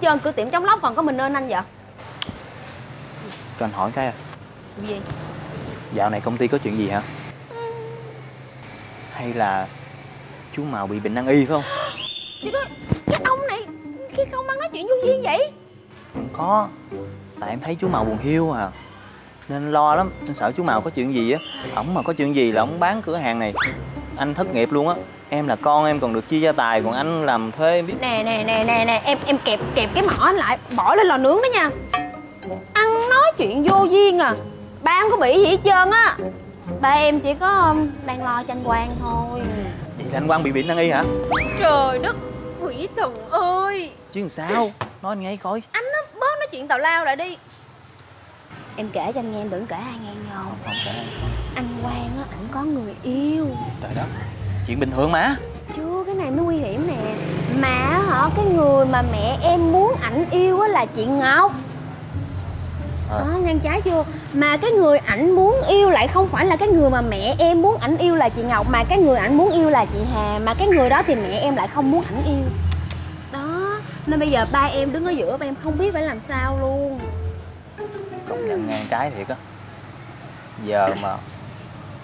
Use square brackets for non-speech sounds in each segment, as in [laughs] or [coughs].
hết trơn cửa tiệm chống lốc còn có mình nên anh vậy cho anh hỏi cái à. Gì? Dạo này công ty có chuyện gì hả? Hay là chú màu bị bệnh nan y phải không? Chứ cái ông này khi không đang nói chuyện vô duyên vậy. Không có. Tại em thấy chú màu buồn hiu à. Nên lo lắm nên sợ chú màu có chuyện gì á. Ổng mà có chuyện gì là ổng bán cửa hàng này anh thất nghiệp luôn á. Em là con em còn được chia gia tài còn anh làm thuê em biết. Nè nè nè nè nè em em kẹp kẹp cái mỏ anh lại bỏ lên lò nướng đó nha. Ăn nói chuyện vô duyên à. Ba không có bị gì hết trơn á. Ba em chỉ có um, đang lo cho anh quan thôi. Vậy là anh quang bị bệnh nan y hả? Trời đất quỷ thần ơi. Chứ làm sao? Nói anh nghe coi. Anh nó bớt nói chuyện tào lao lại đi. Em kể cho anh nghe em đừng kể ai nghe nhau. Không không kể. Anh quan á ảnh có người yêu. Trời đất chuyện bình thường mà. Chưa cái này mới nguy hiểm nè. Mà hả cái người mà mẹ em muốn ảnh yêu á là chị ngọc. À. đó ngang trái chưa? Mà cái người ảnh muốn yêu lại không phải là cái người mà mẹ em muốn ảnh yêu là chị ngọc mà cái người ảnh muốn yêu là chị hà mà cái người đó thì mẹ em lại không muốn ảnh yêu. Đó nên bây giờ ba em đứng ở giữa ba em không biết phải làm sao luôn. Công nhận ngang trái thiệt á. Giờ mà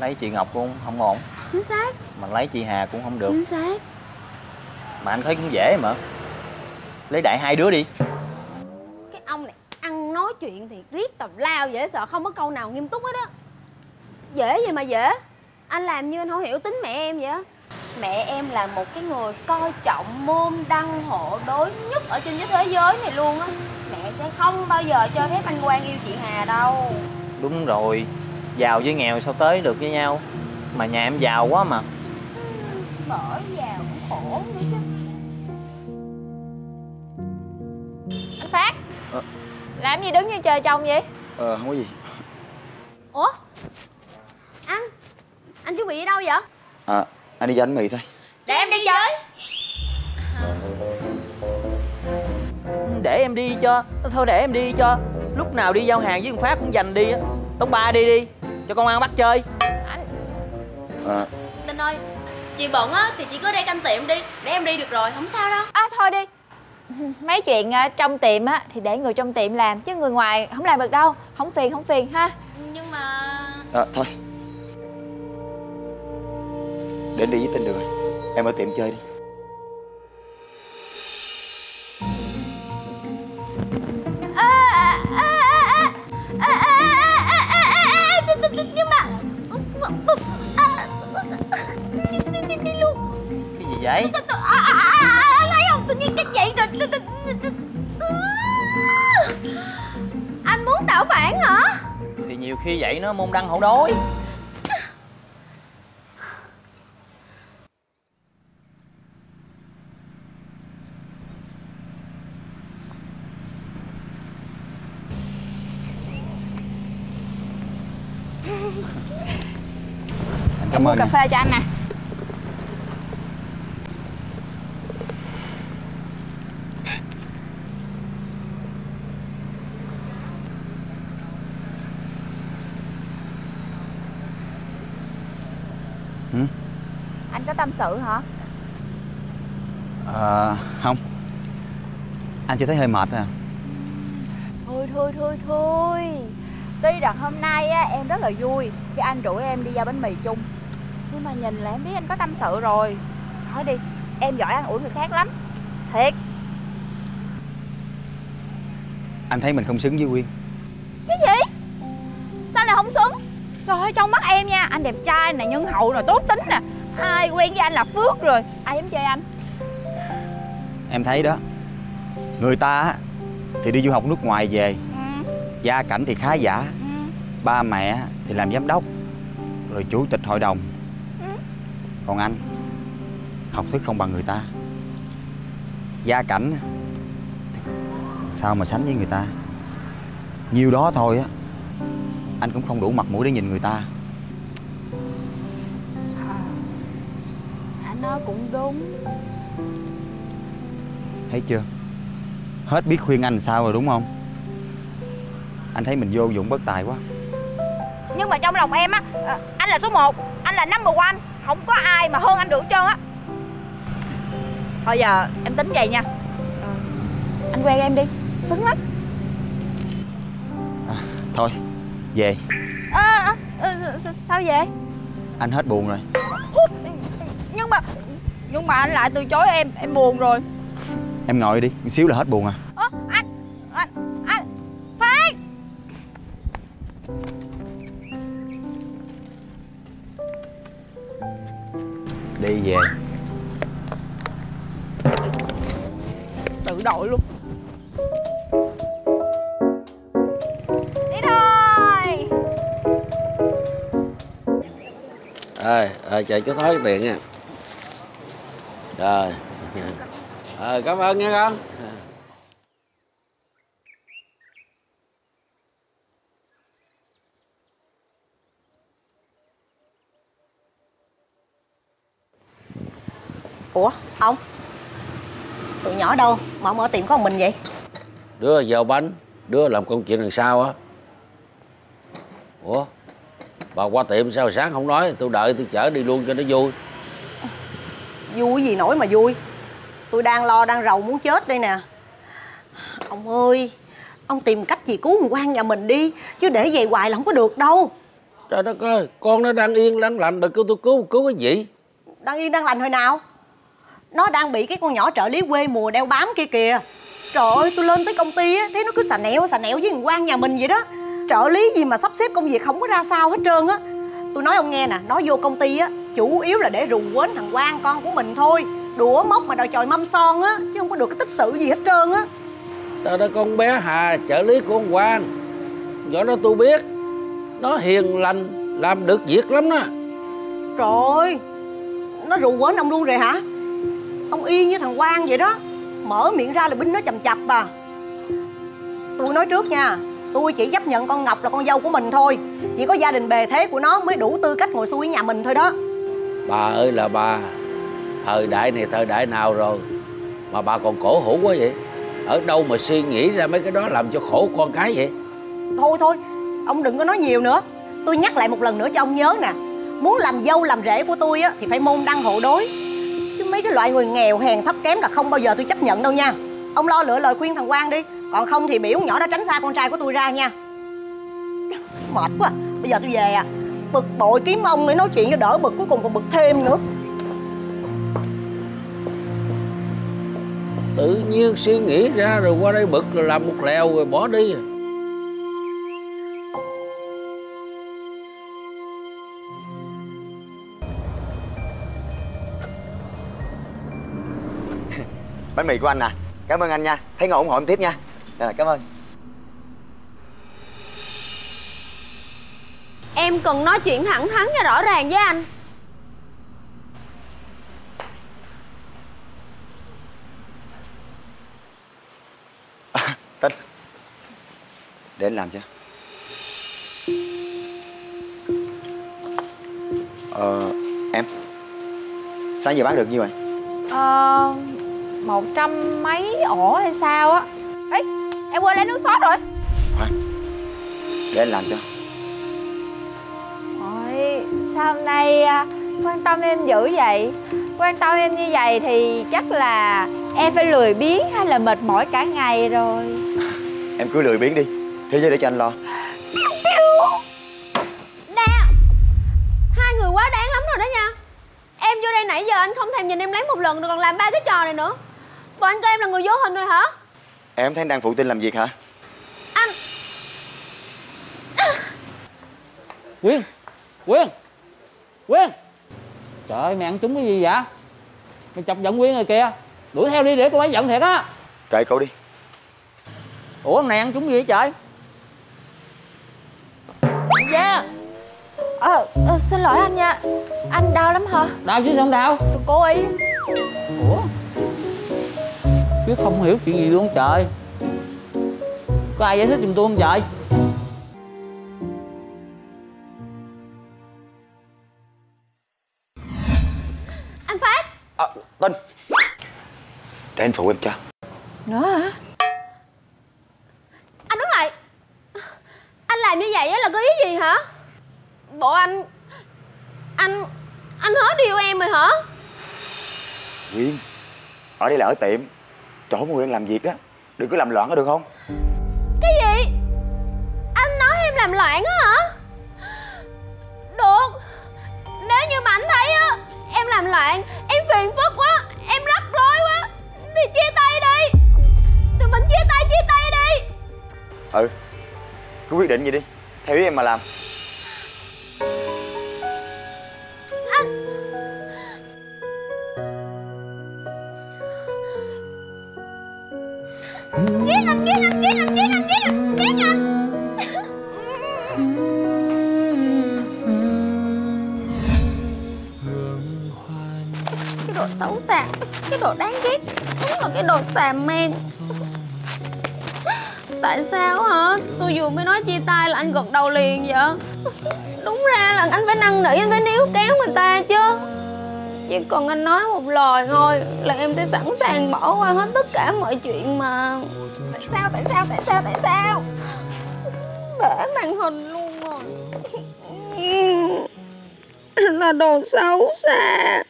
lấy chị ngọc cũng không ổn. Chính xác. Mà lấy chị hà cũng không được. Chính xác. Mà anh thấy cũng dễ mà. Lấy đại hai đứa đi. Cái ông này ăn nói chuyện thì riết tầm lao dễ sợ không có câu nào nghiêm túc hết á. Dễ gì mà dễ. Anh làm như anh không hiểu tính mẹ em vậy á. Mẹ em là một cái người coi trọng môn đăng hộ đối nhất ở trên cái thế giới này luôn á. Mẹ sẽ không bao giờ cho phép anh quan yêu chị hà đâu. Đúng rồi giàu với nghèo sao tới được với nhau? Mà nhà em giàu quá mà. Bởi giàu cũng khổ nữa chứ. Anh phát Ờ. làm gì đứng như trời trồng vậy? Ờ không có gì. Ủa? Anh anh chuẩn bị đi đâu vậy? À anh đi cho bánh mì thôi. Để em đi chơi. Để em đi cho. Thôi để em đi cho. Lúc nào đi giao hàng với con phát cũng dành đi á. Tống ba đi đi cho con ăn bắt chơi. Anh. À. Linh ơi Chị bận á thì chị cứ đây canh tiệm đi Để em đi được rồi không sao đâu. À thôi đi. Mấy chuyện à, trong tiệm á thì để người trong tiệm làm Chứ người ngoài không làm được đâu. Không phiền không phiền ha. Nhưng mà À, thôi. Đến đi với Tinh được rồi. Em ở tiệm chơi đi nó môn đăng hộ đối. Cảm Mua ơn cà phê cho anh nè Ừ? Anh có tâm sự hả? À, không. Anh chỉ thấy hơi mệt thôi à. Thôi thôi thôi thôi. Tuy rằng hôm nay á, em rất là vui Khi anh rủ em đi giao bánh mì chung. Nhưng mà nhìn là em biết anh có tâm sự rồi. Thôi đi Em giỏi ăn ủi người khác lắm. Thiệt. Anh thấy mình không xứng với Quyên ơi trong mắt em nha Anh đẹp trai nè, nhân hậu nè, tốt tính nè. Ai quen với anh là phước rồi. Ai dám chơi anh? Em thấy đó Người ta á, thì đi du học nước ngoài về ừ, Gia cảnh thì khá giả. Ừ. Ba mẹ thì làm giám đốc Rồi chủ tịch hội đồng. Ừ. Còn anh Học thức không bằng người ta. Gia cảnh Sao mà sánh với người ta? Nhiêu đó thôi á Anh cũng không đủ mặt mũi để nhìn người ta. Anh nói cũng đúng. Thấy chưa? Hết biết khuyên anh sao rồi đúng không? Anh thấy mình vô dụng bất tài quá. Nhưng mà trong lòng em á à, Anh là số 1 Anh là number one. Không có ai mà hơn anh được trơn á. Thôi giờ em tính vậy nha. Ờ, Anh quen em đi. Xứng lắm. Thôi về. À, à, à, sao vậy? Anh hết buồn rồi. Nhưng mà nhưng mà anh lại từ chối em em buồn rồi. Em ngồi đi một xíu là hết buồn à. Ơ, anh anh anh Phan Đi về. Tự đội luôn Rồi, ờ, chờ chú cái tiền nha. Rồi. Ờ, cảm ơn nha con. Ủa ông? Tụi nhỏ đâu mà ông ở tiệm có một mình vậy? Đứa vào bánh Đứa làm công chuyện đằng sau á. Ủa Bà qua tiệm sao sáng không nói? Tôi đợi tôi chở đi luôn cho nó vui. Vui gì nổi mà vui. Tôi đang lo đang rầu muốn chết đây nè. Ông ơi Ông tìm cách gì cứu thằng quan nhà mình đi Chứ để vậy hoài là không có được đâu. Trời đất ơi Con nó đang yên đang lành Đừng kêu tôi cứu Cứu cái gì? Đang yên đang lành hồi nào? Nó đang bị cái con nhỏ trợ lý quê mùa đeo bám kia kìa. Trời ơi tôi lên tới công ty á Thấy nó cứ xà nẹo xà nẹo với thằng quan nhà mình vậy đó Trợ lý gì mà sắp xếp công việc không có ra sao hết trơn á. Tôi nói ông nghe nè Nó vô công ty á Chủ yếu là để rù quến thằng quan con của mình thôi. Đũa móc mà đòi chòi mâm son á Chứ không có được cái tích sự gì hết trơn á. Trời đất con bé Hà trợ lý của ông Quang. Nhỏ đó tôi biết Nó hiền lành Làm được việc lắm đó. Trời ơi Nó rù quến ông luôn rồi hả? Ông y như thằng quan vậy đó Mở miệng ra là binh nó chầm chập à Tôi nói trước nha Tôi chỉ chấp nhận con Ngọc là con dâu của mình thôi. Chỉ có gia đình bề thế của nó mới đủ tư cách ngồi xuôi nhà mình thôi đó. Bà ơi là bà Thời đại này thời đại nào rồi Mà bà còn cổ hủ quá vậy? Ở đâu mà suy nghĩ ra mấy cái đó Làm cho khổ con cái vậy? Thôi thôi Ông đừng có nói nhiều nữa. Tôi nhắc lại một lần nữa cho ông nhớ nè. Muốn làm dâu làm rể của tôi á Thì phải môn đăng hộ đối. Chứ mấy cái loại người nghèo hèn thấp kém là không bao giờ tôi chấp nhận đâu nha. Ông lo lựa lời khuyên thằng Quang đi Còn không thì biểu nhỏ đó tránh xa con trai của tôi ra nha. Mệt quá Bây giờ tôi về à. Bực bội kiếm ông để nói chuyện cho đỡ bực Cuối cùng còn bực thêm nữa. Tự nhiên suy nghĩ ra rồi qua đây bực rồi làm một lèo rồi bỏ đi. Bánh mì của anh nè Cảm ơn anh nha. Thấy ngon ủng hộ em tiếp nha Rồi, Cảm ơn. Em cần nói chuyện thẳng thắn và rõ ràng với anh. Tinh Để anh làm cho Ờ Em. Sáng giờ bán được nhiêu rồi? Ờ một trăm mấy ổ hay sao á em quên lấy nước sốt rồi. Khoan. Để anh làm cho. Ôi, sao hôm nay à, quan tâm em dữ vậy? Quan tâm em như vậy thì chắc là em phải lười biếng hay là mệt mỏi cả ngày rồi. [laughs] Em cứ lười biếng đi. Thế giới để cho anh lo. Nè Hai người quá đáng lắm rồi đó nha. Em vô đây nãy giờ anh không thèm nhìn em lấy một lần Rồi còn làm ba cái trò này nữa. Bộ anh coi em là người vô hình rồi hả Em thấy anh đang phụ tin làm việc hả? Anh. Quyên Quyên Quyên. Trời ơi mày ăn trúng cái gì vậy? Mày chọc giận Quyên rồi kìa. Đuổi theo đi để cô ấy giận thiệt á. Kệ cậu đi. Ủa con này ăn trúng gì vậy trời? Yeah ờ, ờ, xin lỗi anh nha. Anh đau lắm hả? Đau chứ sao không đau? Tôi cố ý Chứ không hiểu chuyện gì luôn trời. Có ai giải thích giùm tôi không trời? Anh Phát. À, Tinh Để anh phụ em cho. Nữa hả? Anh đứng lại. Anh làm như vậy á là có ý gì hả? Bộ anh Anh Anh hết điều em rồi hả? Quyên Ở đây là ở tiệm Chỗ mà Quyên làm việc đó. Đừng có làm loạn có được không? Cái gì? Anh nói em làm loạn á hả? Được. Nếu như mà anh thấy á Em làm loạn Em phiền phức quá Em rắc rối quá Thì chia tay đi. Tụi mình chia tay chia tay đi. Ừ. Cứ quyết định vậy đi. Theo ý em mà làm Ghét anh ghét anh ghét anh ghét anh ghét anh ghét anh Cái đồ xấu xa, Cái đồ đáng ghét, Đúng là cái đồ xà men. Tại sao hả? Tôi vừa mới nói chia tay là anh gật đầu liền vậy. Đúng ra là anh phải năn nỉ, Anh phải níu kéo người ta chứ. Chỉ cần anh nói một lời thôi. Là em sẽ sẵn sàng bỏ qua hết tất cả mọi chuyện mà. Tại sao tại sao tại sao tại sao? Bể màn hình luôn rồi. Anh là đồ xấu xa.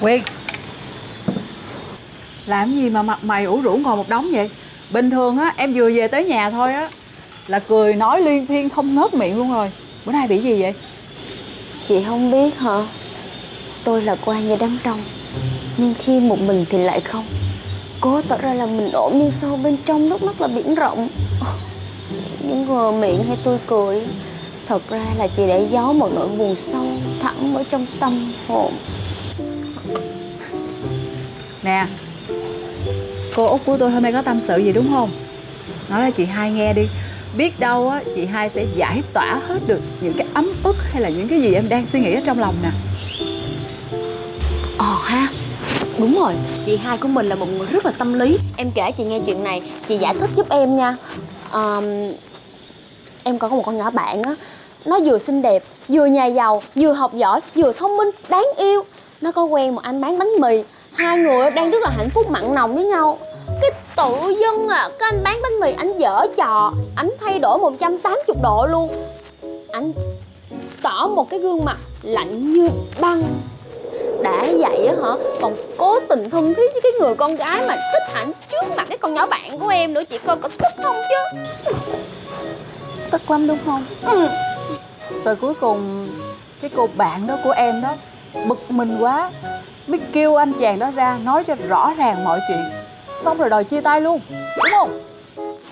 Quyên Làm gì mà mặt mày ủ rũ ngồi một đống vậy? Bình thường á, em vừa về tới nhà thôi á. Là cười nói liên thiên không ngớt miệng luôn rồi. Bữa nay bị gì vậy? Chị không biết hả? Tôi là qua như đám đông Nhưng khi một mình thì lại không. Cố tỏ ra là mình ổn nhưng sâu bên trong nước mắt là biển rộng? [laughs] Những ngờ miệng hay tôi cười Thật ra là chị để giấu một nỗi buồn sâu Thẳm ở trong tâm hồn. Nè Cô út của tôi hôm nay có tâm sự gì đúng không? Nói cho chị hai nghe đi Biết đâu á chị hai sẽ giải tỏa hết được Những cái ấm ức hay là những cái gì em đang suy nghĩ ở trong lòng nè. Ờ ha Đúng rồi, chị hai của mình là một người rất là tâm lý. Em kể chị nghe chuyện này, chị giải thích giúp em nha. Ờm, Em có một con nhỏ bạn á Nó vừa xinh đẹp, vừa nhà giàu, vừa học giỏi, vừa thông minh, đáng yêu. Nó có quen một anh bán bánh mì. Hai người đang rất là hạnh phúc mặn nồng với nhau. Cái tự dưng à, cái anh bán bánh mì anh dở trò Anh thay đổi 180 độ luôn. Anh tỏ một cái gương mặt lạnh như băng. Đã vậy á hả còn cố tình thân thiết với cái người con gái mà thích ảnh trước mặt cái con nhỏ bạn của em nữa chị coi có tức không chứ? Tức lắm đúng không? Ừ. Rồi cuối cùng Cái cô bạn đó của em đó Bực mình quá. Biết kêu anh chàng đó ra Nói cho rõ ràng mọi chuyện Xong rồi đòi chia tay luôn Đúng không?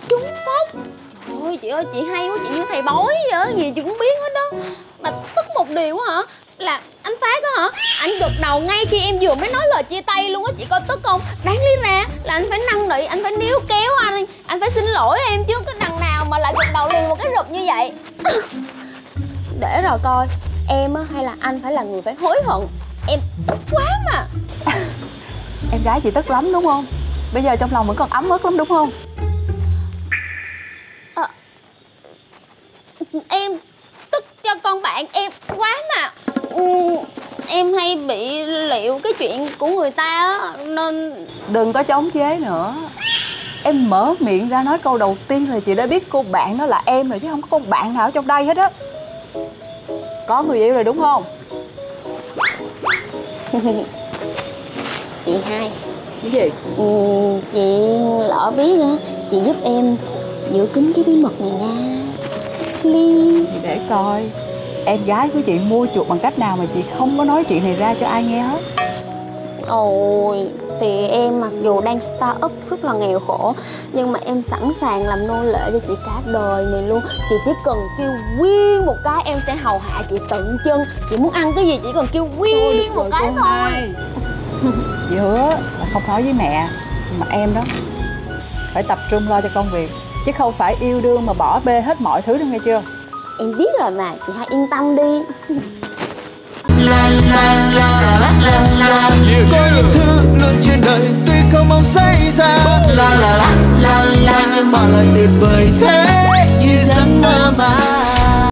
Trúng phóc thôi chị ơi chị hay quá chị như thầy bói vậy gì chị cũng biết hết đó mà tức một điều á hả là anh phát á hả anh gật đầu ngay khi em vừa mới nói lời chia tay luôn á chị coi tức không? Đáng lý ra là anh phải năn nỉ anh phải níu kéo anh anh phải xin lỗi em chứ cái đằng nào mà lại gật đầu liền một cái rụp như vậy. [coughs] Để rồi coi em á hay là anh phải là người phải hối hận. Em tức quá mà. [laughs] Em gái chị tức lắm đúng không Bây giờ trong lòng vẫn còn ấm ức lắm đúng không? Em tức cho con bạn em quá mà. Ừ, em hay bị liệu cái chuyện của người ta á nên Đừng có chống chế nữa. Em mở miệng ra nói câu đầu tiên là chị đã biết cô bạn đó là em rồi chứ không có con bạn nào ở trong đây hết á. Có người yêu rồi đúng không? [laughs] Chị hai Cái gì? Ừ, chị lỡ biết á chị giúp em giữ kín cái bí mật này nha. Please. Để coi. Em gái của chị mua chuộc bằng cách nào mà chị không có nói chuyện này ra cho ai nghe hết? Ôi thì em mặc dù đang start up rất là nghèo khổ nhưng mà em sẵn sàng làm nô lệ cho chị cả đời này luôn. Chị chỉ cần kêu nguyên một cái em sẽ hầu hạ chị tận chân. Chị muốn ăn cái gì chỉ cần kêu nguyên một cái thôi Chị hứa là không nói với mẹ mà em đó Phải tập trung lo cho công việc Chứ không phải yêu đương mà bỏ bê hết mọi thứ đâu nghe chưa? Em biết rồi mà chị hai yên tâm đi. Có nhiều thứ luôn trên đời tuy không mong xảy ra. La la la la la nhưng mà lại tuyệt vời thế như giấc mơ mà